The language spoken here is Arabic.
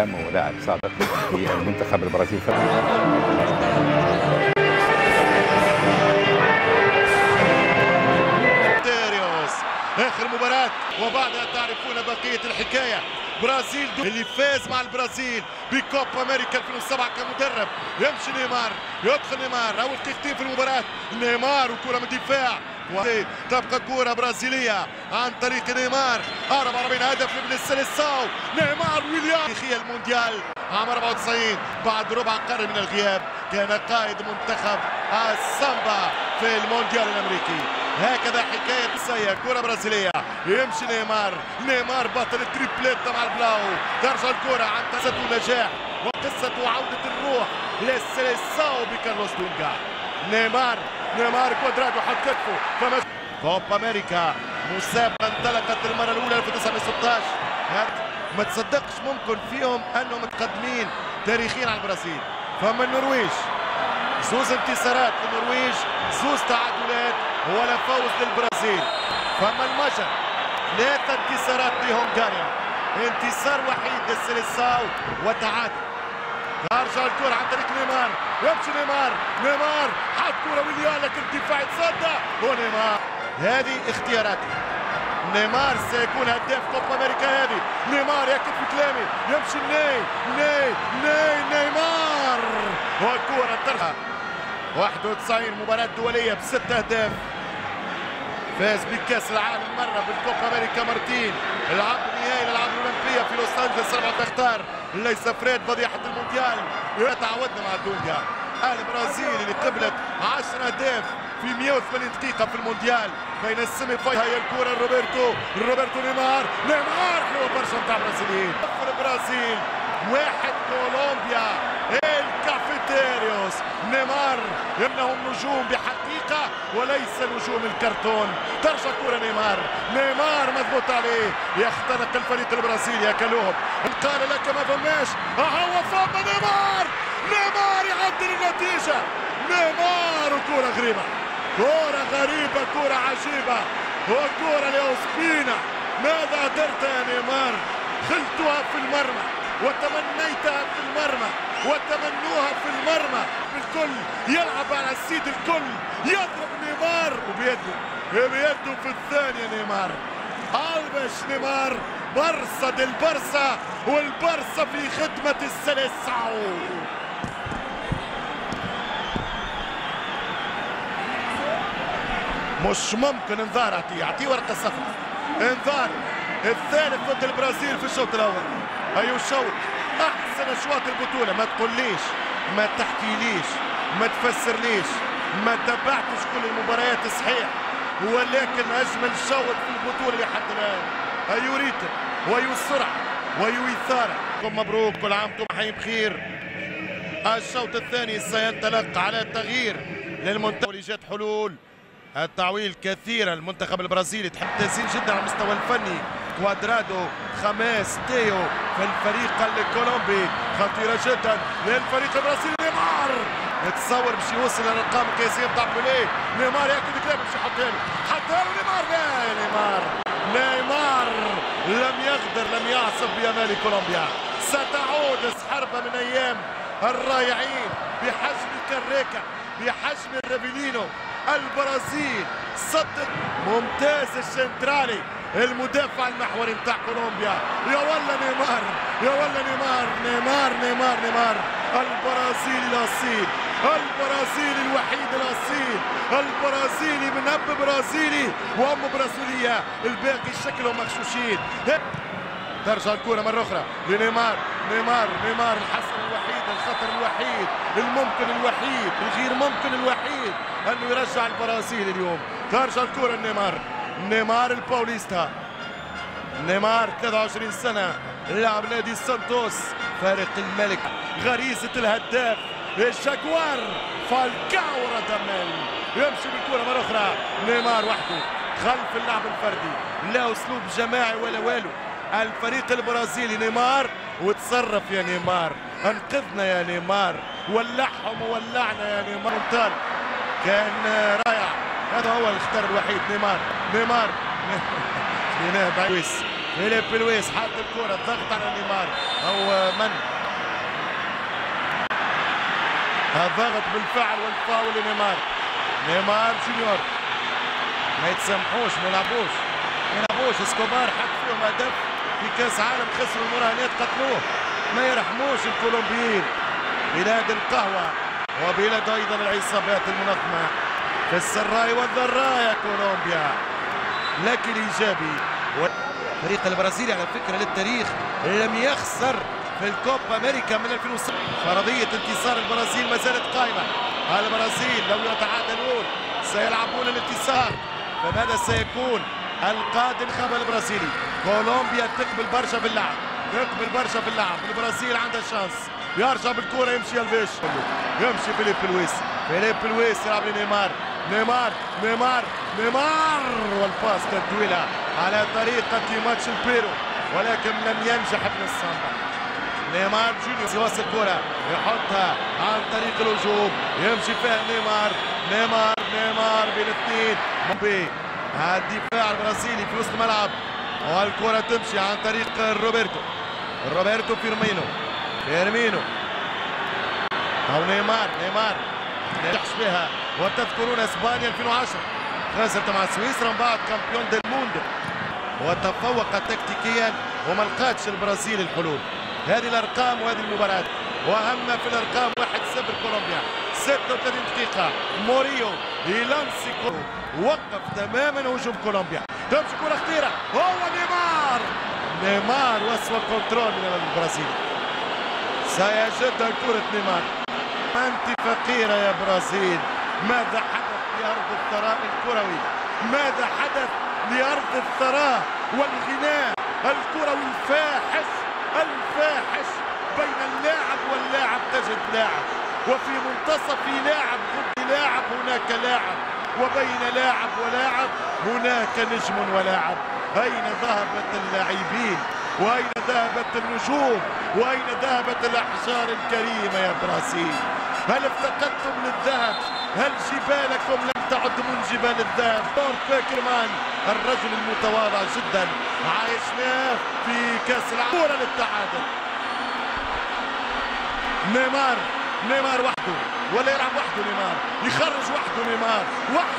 ولاعب سابق في المنتخب البرازيلي. آخر مباراة وبعدها تعرفون بقية الحكاية. برازيل اللي فاز مع البرازيل بكوبا أمريكا 2007 كمدرب. يمشي نيمار يدخل نيمار أول دقيقتين في المباراة. نيمار وكرة من الدفاع. تبقى كرة برازيلية عن طريق نيمار. 44 هدف لابن السلساو نيمار ويليام. تاريخية المونديال عام 94 بعد ربع قرن من الغياب كان قائد منتخب السامبا في المونديال الأمريكي. هكذا حكاية سيا كرة برازيلية. يمشي نيمار. نيمار بطل ال triplete مع البلاو. ترجع الكرة عن قصة نجاح وقصة عودة الروح للسلساو بكارلوس دونجا. نيمار نيمار كوادرادو حط كتفه. فمش كوبا أمريكا. مسابقة انطلقت للمرة الأولى في 1916 ما تصدقش ممكن فيهم أنهم متقدمين تاريخيا على البرازيل. فما النرويج. زوز انتصارات للنرويج. زوز تعادلات ولا فوز للبرازيل. فما المجر ثلاثة انتصارات لهونغاريا انتصار وحيد للسلساو وتعادل. ترجع الكرة عن طريق نيمار. يمشي نيمار. نيمار حط كرة ويليان لكن الدفاع يتصدى. ونيمار. هذه اختياراته نيمار سيكون هداف كوبا أمريكا هذه. نيمار ياكد كلامي. يمشي ني ني ني نيمار. والكرة ترجع. 91 مباراة دولية بست أهداف. فاز بكأس العالم مرة بالكوبا أمريكا مرتين. العاب النهائي للألعاب الأولمبية في لوس أنجلوس ربعة تختار ليس فريد فضيحة المونديال. تعودنا مع دونجا البرازيل اللي قبلت 10 أهداف في 180 دقيقة في المونديال. بين ال semi-final هي الكرة روبرتو. روبرتو نيمار. نيمار حلوة برشا نتاع البرازيليين. في البرازيل. واحد كولومبيا. el cafeteros. نيمار. إنهم نجوم بحقيقه وليس نجوم الكرتون. ترجع كره نيمار. نيمار مضبوط عليه. يخترق الفريق البرازيلي ياكلوهم قال لك ما فماش. هو فما نيمار. نيمار يعدل النتيجة. نيمار وكرة غريبة. كرة غريبة كرة عجيبة. وكرة لأوسبينا. ماذا درت يا نيمار؟ خلتها في المرمى. وتمنيتها في المرمى. وتمنوها في المرمى. الكل يلعب على السيد الكل. يضرب نيمار. وبيده. بيده في الثانية نيمار. البش نيمار. برصة البرصة والبرصة في خدمة السلسعو مش ممكن انذار أعطيه. أعطيه ورقة صفراء انذار. الثالث ضد البرازيل في الشوط الأول. ايو الشوط احسن اشواط البطولة. ما تقوليش ما تحكيليش ما تفسرليش ما تبعتش كل المباريات صحيح. ولكن أجمل شوط في البطولة لحد الآن. ايو ريتم ويو السرعه ويو مبروك كل عام وأنتم حي بخير. الشوط الثاني سينطلق على التغيير للمنتخب وليجات حلول. التعويل كثيرا المنتخب البرازيلي تحدثين جدا على المستوى الفني. كوادرادو خماس تيو في الفريق الكولومبي خطيرة جدا للفريق البرازيلي نيمار يتصور باش يوصل للارقام القياسية بتاع بوليه نيمار ياكل كلام باش يحط له حط له نيمار لا نيمار نيمار لم يغدر لم يعصف بيمال كولومبيا ستعود سحربة من أيام الرائعين بحجم كريكا بحجم الرافيلينو البرازيل صدق ممتاز الشنترالي المدافع المحوري بتاع كولومبيا. يا ولا نيمار يا ولا نيمار نيمار نيمار نيمار. البرازيلي الاصيل البرازيلي الوحيد الاصيل البرازيلي من أب برازيلي وأم برازيلية. الباقي شكلهم مغشوشين. ترجع الكرة مرة أخرى لنيمار. نيمار نيمار الحسن الوحيد الخطر الوحيد الممكن الوحيد الغير ممكن الوحيد. أنه يرجع البرازيل اليوم. ترجع الكرة نيمار نيمار الباوليستا نيمار 23 سنة لاعب نادي سانتوس فارق الملك غريزة الهداف الجاكوار فالكاو ردمل يمشي بالكرة مرة أخرى نيمار وحده خلف اللعب الفردي لا أسلوب جماعي ولا والو الفريق البرازيلي نيمار وتصرف يا نيمار انقذنا يا نيمار ولعهم وولعنا يا نيمار كان رائع هذا هو الاختيار الوحيد نيمار نيمار. بعيد فيليب لويس حط الكرة الضغط على نيمار. أو من؟ الضغط بالفعل والفاول لنيمار. نيمار جونيور. ما يتسامحوش ما يلعبوش. ما يلعبوش. إسكوبار حط فيهم هدف في كأس عالم خسروا المراهنات قتلوه ما يرحموش الكولومبيين. بلاد القهوة وبلاد أيضا العصابات المنظمة في السراء والضراء يا كولومبيا. لكن الإيجابي فريق البرازيلي على فكرة للتاريخ لم يخسر في الكوبا أمريكا من 2006 فرضية انتصار البرازيل ما زالت قائمة. البرازيل لو يتعادلون. سيلعبون الانتصار. فماذا سيكون؟ القادم الخبر البرازيلي. كولومبيا تقبل برشا في اللعب. تقبل برشا في اللعب. البرازيل عندها chance. يرجع بالكرة يمشي ألفيش. يمشي فيليب لويس. فيليب لويس يلعب لنيمار. نيمار نيمار. نيمار وال passe طويلة على طريقة ماتش البيرو ولكن لم ينجح ابن السامبا. نيمار جونيور يوصل الكرة يحطها عن طريق الهجوم يمشي فيها نيمار نيمار نيمار بين اثنين موبي الدفاع البرازيلي في وسط الملعب والكرة تمشي عن طريق روبرتو. روبرتو فيرمينو فيرمينو. أو نيمار نيمار نجحش بها وتذكرون إسبانيا 2010 خسرت مع سويسرا من بعد campeón del mundo وتفوق تكتيكيا وما لقاتش البرازيل الحلول. هذه الأرقام وهذه المباراة. وأهم في الأرقام 1-0 كولومبيا. 36 دقيقة. موريو يلانسي وقف تماما هجوم كولومبيا. تمشي كرة خطيرة. هو نيمار! نيمار وسوى contrôle من البرازيل. سيجد كرة نيمار. أنت فقيرة يا برازيل. ماذا لأرض الثراء الكروي. ماذا حدث لأرض الثراء والغناء الكروي؟ الفاحش الفاحش بين اللاعب واللاعب. تجد لاعب وفي منتصف لاعب ضد لاعب هناك لاعب. وبين لاعب ولاعب هناك نجم ولاعب. أين ذهبت اللاعبين؟ وأين ذهبت النجوم؟ وأين ذهبت الأحجار الكريمة يا برازيل؟ هل افتقدتم للذهب؟ هل جبالكم لم تعد من جبال الذهب؟ دور فاكرمان الرجل المتواضع جدا. عايشناه في كأس العالم للتعادل. نيمار نيمار وحده. ولا يلعب وحده نيمار. يخرج وحده نيمار. وحده.